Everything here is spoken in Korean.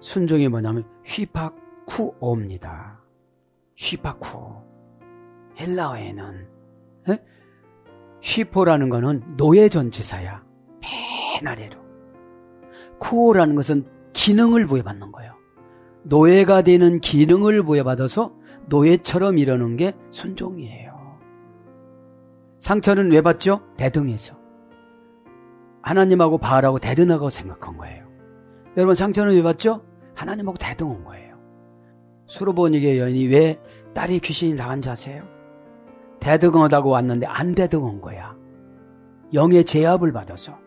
순종이 뭐냐면 휘파쿠오입니다. 휘파쿠오. 헬라어에는 에? 휘포라는 거는 노예 전치사야. 맨 아래로. 쿠오라는 것은 기능을 부여받는 거예요. 노예가 되는 기능을 부여받아서 노예처럼 이러는 게 순종이에요. 상처는 왜 받죠? 대등해서. 하나님하고 바알하고 대등하고 생각한 거예요. 여러분 상처는 왜 받죠? 하나님하고 대등한 거예요. 수로보니게 여인이 왜 딸이 귀신이 나간 자세요? 대등하다고 왔는데 안 대등한 거야. 영의 제압을 받아서.